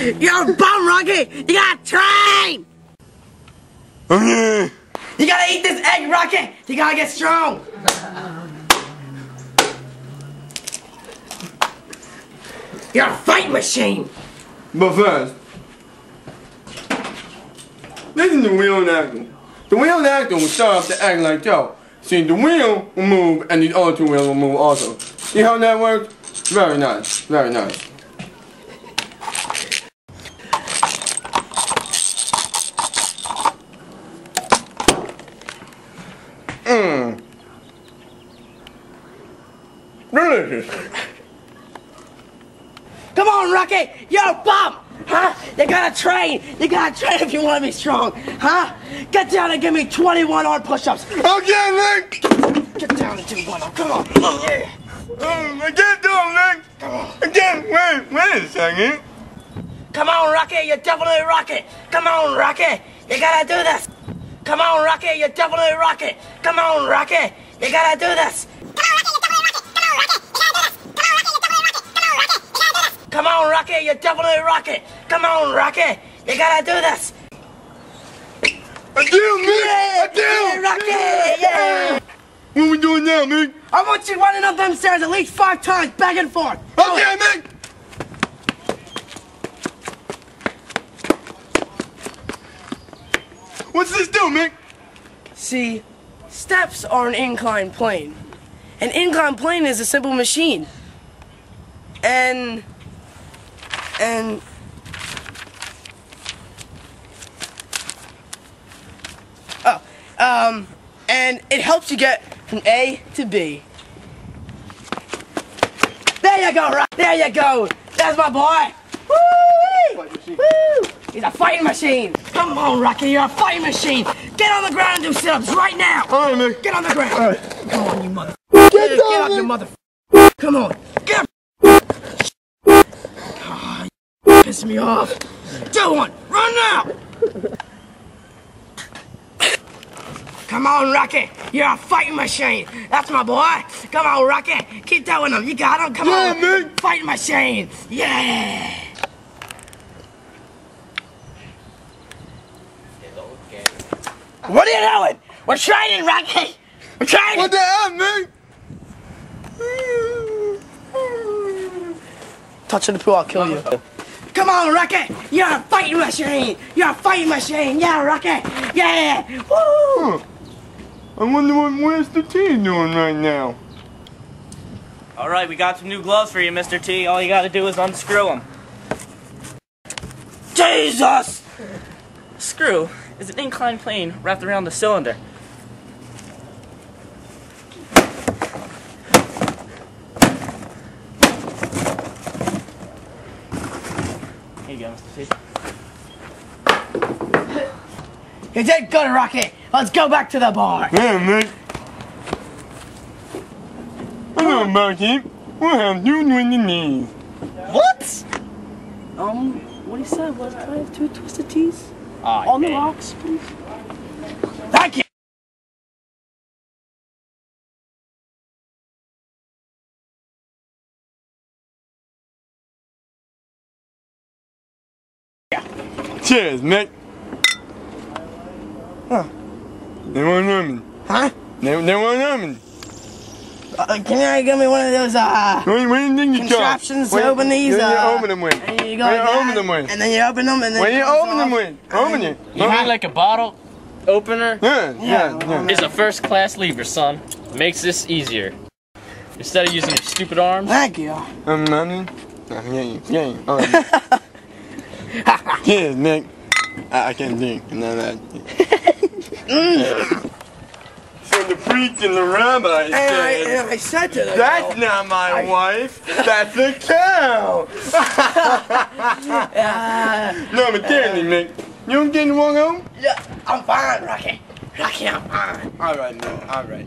You're a bum, Rocky! You gotta train! You gotta eat this egg, Rocky! You gotta get strong! You're a fight machine! But first, listen to the wheel and axle. The wheel axle will start off to act like Joe. See, the wheel will move and the other two wheels will move also. See how that works? Very nice, very nice. Come on, Rocky! You're a bum! Huh? You gotta train! You gotta train if you wanna be strong! Huh? Get down and give me 21 arm push-ups! Okay, Nick! Get down and do one, come on! Oh, yeah. Oh, I can't do it, Nick! I can't, wait, wait a second. Come on, Rocky, you're definitely Rocky! Come on, Rocky! You gotta do this! Come on, Rocky, you're definitely Rocky! Come on, Rocky! You gotta do this! You're definitely Rocky! Come on, Rocky! You gotta do this! I do, Nick! I Yeah, do! Rocky! Yeah! What we doing now, Nick? I want you running up them stairs at least five times, back and forth! Okay. Nick! What's this do, Mick? See, steps are an inclined plane. An inclined plane is a simple machine. And. And. Oh, um, and it helps you get from A to B. There you go, right? There you go. That's my boy. Woo! Woo! He's a fighting machine. Come on, Rocky, you're a fighting machine. Get on the ground and do sit-ups right now. All right, Mick. Get on the ground. All right. Come on, you mother. Get Get, down, up, you mother. Come on. Get up. Ah, you piss me off. One. Run now. Come on, Rocket. You're a fighting machine. That's my boy. Come on, Rocket. Keep doing them. You got him. Come Yeah, on. Mick. Fighting machine. Yeah. What are you doing? We're training, Rocket. We're training. What the hell, Mick? Touching the pool, I'll kill you. Come on, Rocket! You're a fighting machine! You're a fighting machine! Yeah, Rocky! Yeah! Woo! Huh. I wonder what Mr. T is doing right now. All right, we got some new gloves for you, Mr. T. All you got to do is unscrew them. Jesus! Screw is an inclined plane wrapped around the cylinder. Here you go, Mr. T. You did good, Rocky! Let's go back to the bar! Yeah, Mick. Hello, Marky. What have you doing the knees? What? Um, what he said was, can I have two twisted teas? Oh, On the rocks, please? Thank you! Cheers, Mick. Huh. They won't want lemon. Huh? They, they want lemon. Uh, can you give me one of those, uh, What, what do you think you contraptions What- to open these? What do you uh, open them with? and you go What like you open them with? And then you open them, and then What you it comes open them with? Open it. You mean like a bottle opener? Yeah, yeah, yeah. Is a first class lever, son. Makes this easier. Instead of using your stupid arms, Thank you. I'm money. Yeah, yeah, yeah. Yeah. Nick. I, I can't drink. No, that. So the priest and the rabbi And I, said, and I said to the That's not my wife. That's a cow. uh, no, but seriously, Mick. You don't get to walk home? yeah, I'm fine, Rocky. Rocky, I'm fine. All right, Mick. All right.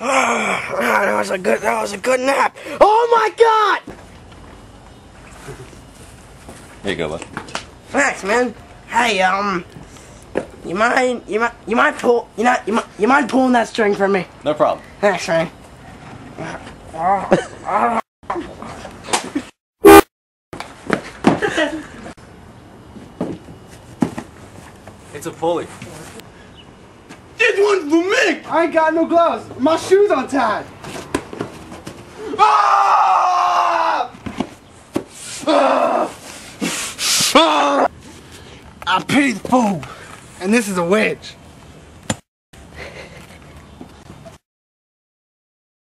Oh, that was a good that was a good nap. Oh my god! Here you go, bud. Thanks, man. Hey, um, you mind you mind you mind pull you know you mind you mind pulling that string for me? No problem. Thanks, man. It's a pulley. One's for Mick! I ain't got no gloves. My shoes untied. Ah! I pity the fool. And this is a wedge.